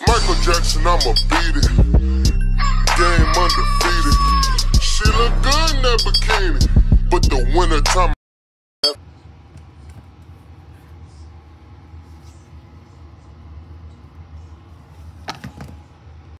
Michael Jackson, I'ma beat it. Game undefeated. She look good in that bikini, but the winter time.